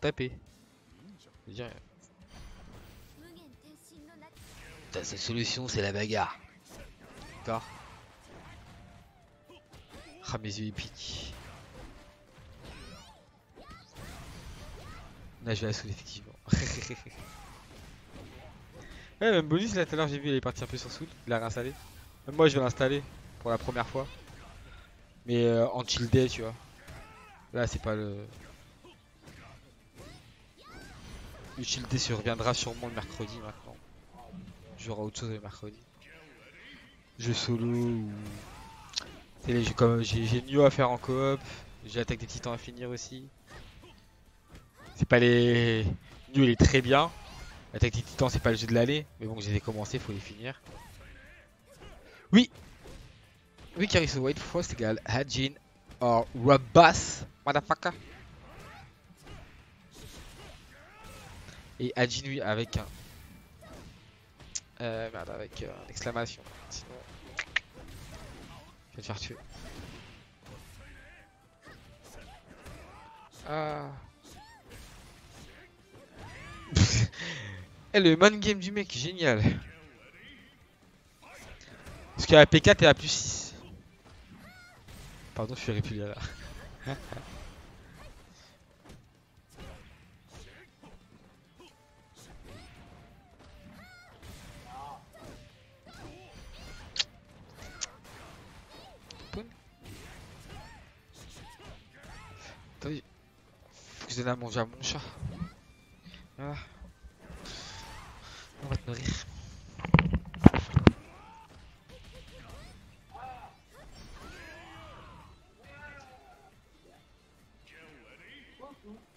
taper. Ta seule solution, c'est la bagarre. D'accord Ah, mes yeux épiques. Là, je vais la souder, effectivement. ouais, même bonus, là, tout à l'heure, j'ai vu, il est parti un peu sur Soul. Il a réinstallé. Même moi, je vais l'installer pour la première fois. Mais euh, en chill day, tu vois. Là, c'est pas le. Le day se reviendra sûrement le mercredi maintenant. J'aurai autre chose le mercredi. Jeu solo ou. J'ai comme- j'ai j'ai Nioh à faire en coop. J'ai Attaque des Titans à finir aussi. C'est pas les. Nioh il est très bien. Attaque des Titans c'est pas le jeu de l'année. Mais bon, je les ai commencés, faut les finir. Oui Oui, Cariso White Frost égale Hajin or Rabas. Motherfucker. Et Hajin, oui, avec un. Euh, merde, avec euh, exclamation. Sinon. Je vais te faire tuer. Ah. Eh, le man game du mec, génial. Parce qu'à P4 et à plus 6. Pardon, je suis répulé là. Attendez. Faut que je donne à manger à mon chat. Voilà. On va te nourrir. Bonjour.